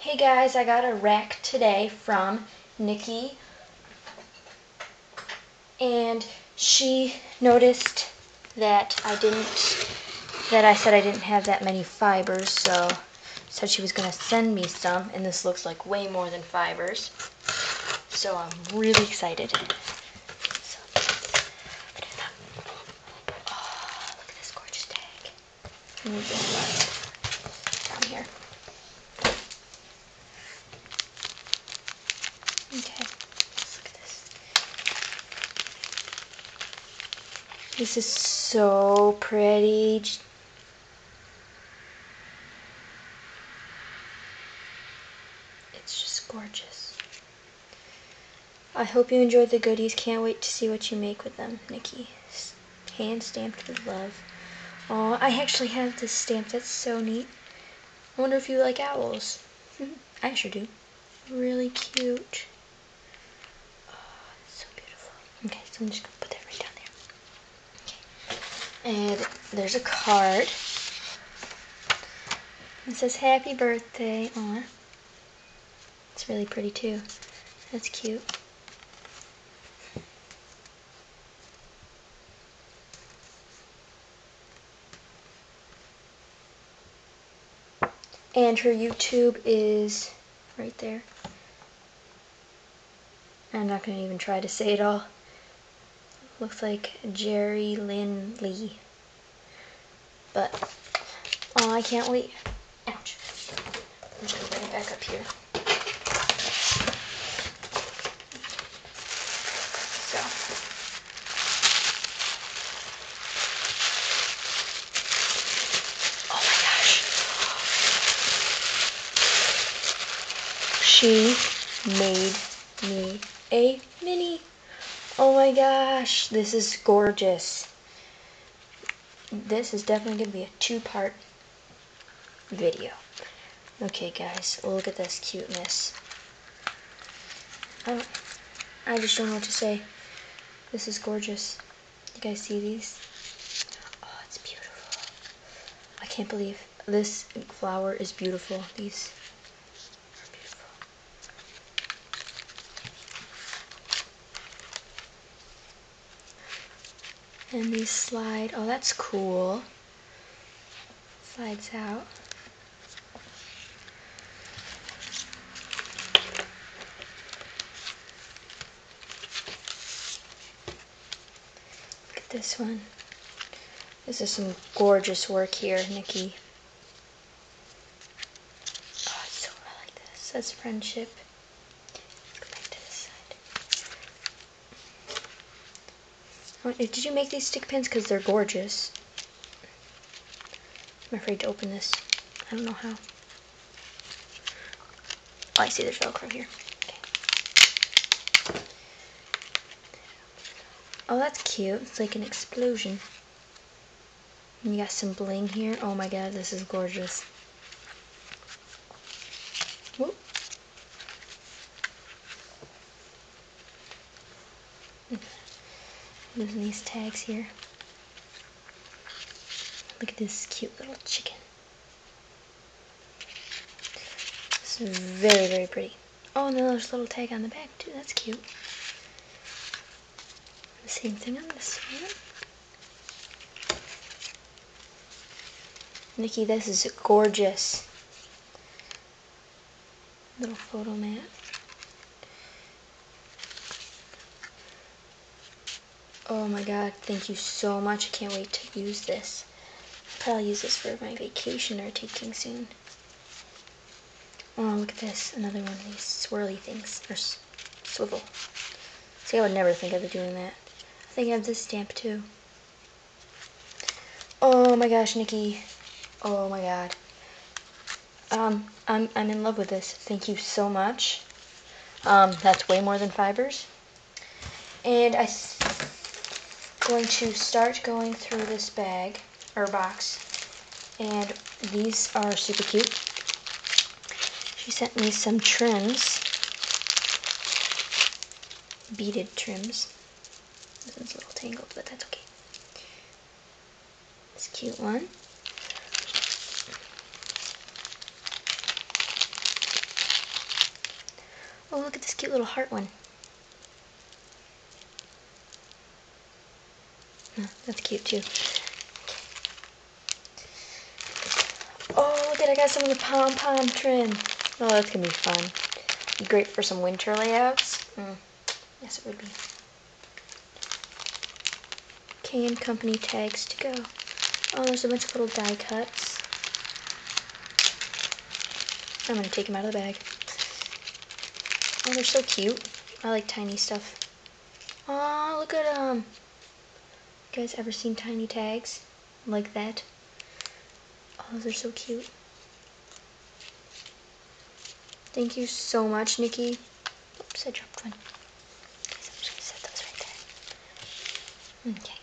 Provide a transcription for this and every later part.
Hey guys, I got a RAK today from Nikki. And she noticed that I didn't, that I said I didn't have that many fibers, so said she was going to send me some. And this looks like way more than fibers. So I'm really excited. So, oh, look at this gorgeous tag. Move this down here. Okay, let's look at this. This is so pretty. It's just gorgeous. I hope you enjoyed the goodies. Can't wait to see what you make with them, Nikki. Hand stamped with love. Oh, I actually have this stamp. That's so neat. I wonder if you like owls. I sure do. Really cute. Oh, so beautiful. Okay, so I'm just going to put that right down there. Okay. And there's a card. It says happy birthday. Aw. It's really pretty too. That's cute. And her YouTube is right there. I'm not going to even try to say it all. Looks like Jerry Lynn Lee. But, oh, I can't wait. Ouch. I'm just to bring it back up here. So. Oh my gosh. She made me a my gosh, this is gorgeous. This is definitely going to be a two-part video. Okay guys, look at this cuteness. I, I just don't know what to say. This is gorgeous. You guys see these? Oh, it's beautiful. I can't believe this flower is beautiful. These And these slide. Oh, that's cool. Slides out. Look at this one. This is some gorgeous work here, Nikki. Oh, it's so I like this. That's friendship. Let's go back to this side. Oh, Eh, did you make these stick pins? Because they're gorgeous. I'm afraid to open this. I don't know how. Oh, I see there's Velcro here. Okay. Oh, that's cute. It's like an explosion. And you got some bling here. Oh my god, this is gorgeous. Using these tags here. Look at this cute little chicken. This is very, very pretty. Oh, and then there's a little tag on the back too. That's cute. The same thing on this one. Nikki, this is a gorgeous. Little photo mat. Oh my god, thank you so much. I can't wait to use this. I'll probably use this for my vacation or taking soon. Oh, look at this. Another one of these swirly things. Or swivel. See, I would never think of doing that. I think I have this stamp too. Oh my gosh, Nikki. Oh my god. Um, I'm, I'm in love with this. Thank you so much. Um, that's way more than fibers. And I going to start going through this bag or box and these are super cute. She sent me some trims beaded trims. This one's a little tangled but that's okay. This cute one. Oh, look at this cute little heart one. That's cute too. Oh, look at I got some of the pom-pom trim. Oh, that's to be fun. Be great for some winter layouts. Mm. Yes, it would be. Can Company tags to go. Oh, there's a bunch of little die cuts. I'm to take them out of the bag. Oh, they're so cute. I like tiny stuff. Oh, look at them. Guys ever seen tiny tags like that? Oh, those are so cute. Thank you so much, Nikki. Oops, I dropped one. I'm just gonna set those right there. Okay.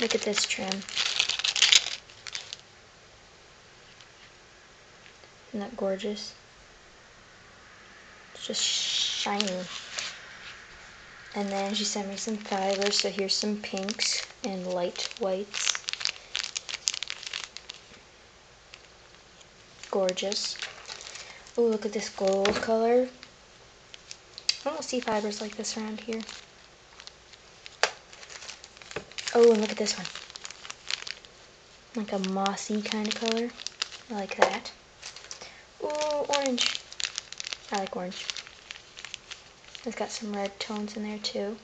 Look at this trim. Isn't that gorgeous? It's just shiny. And then she sent me some fibers, so here's some pinks and light whites. Gorgeous. Oh, look at this gold color. I don't see fibers like this around here. Oh, and look at this one. Like a mossy kind of color. I like that. Oh, orange. I like orange. It's got some red tones in there too.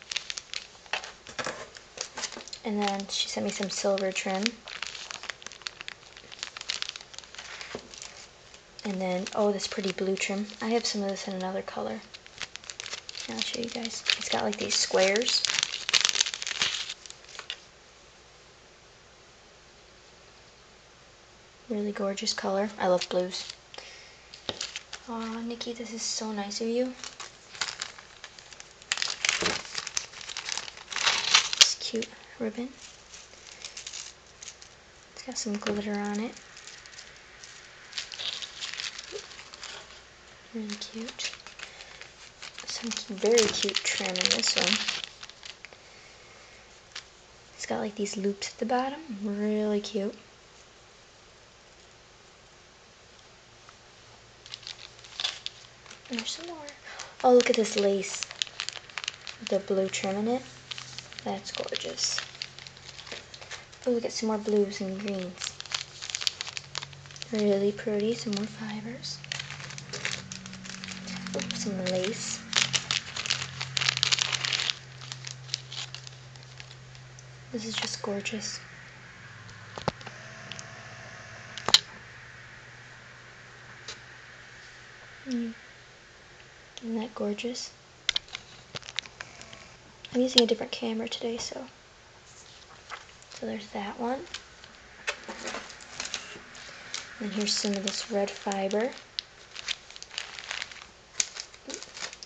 And then she sent me some silver trim. And then, oh, this pretty blue trim. I have some of this in another color. I'll show you guys. It's got like these squares. Really gorgeous color. I love blues. Aw, Nikki, this is so nice of you. This cute ribbon. It's got some glitter on it. Really cute. Some very cute trim in this one. It's got like these loops at the bottom. Really cute. There's some more. Oh, look at this lace. The blue trim in it. That's gorgeous. Oh, look at some more blues and greens. Really pretty. Some more fibers. Oh, some lace. This is just gorgeous. Mm. Isn't that gorgeous? I'm using a different camera today, so so there's that one. And here's some of this red fiber.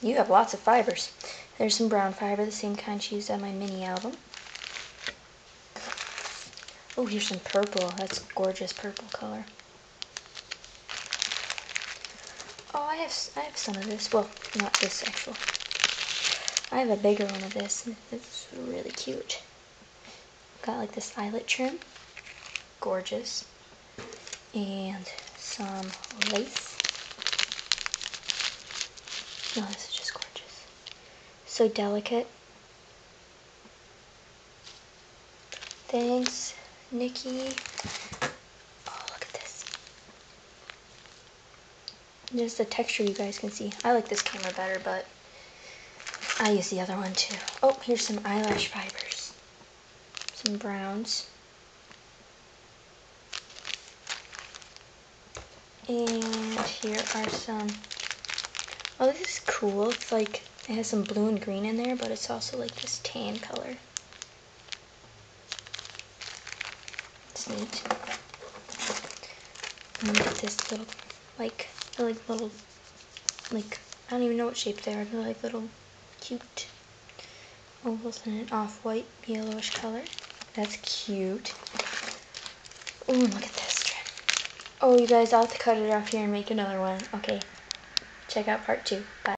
You have lots of fibers. There's some brown fiber, the same kind she used on my mini album. Oh, here's some purple. That's gorgeous purple color. Oh, I have I have some of this. Well, not this actual. I have a bigger one of this. It's really cute. Got like this eyelet trim. Gorgeous. And some lace. No, this is just gorgeous. So delicate. Thanks, Nikki. Oh, look at this. Just the texture you guys can see. I like this camera better, but I use the other one too. Oh, here's some eyelash fibers. Some browns. And here are some, oh this is cool. It's like, it has some blue and green in there, but it's also like this tan color. It's neat. And this little, like, like little, like, I don't even know what shape they are. They're like little cute ovals in an off-white yellowish color. That's cute. Oh, look at this trim. Oh, you guys, I'll have to cut it off here and make another one. Okay. Check out part two. Bye.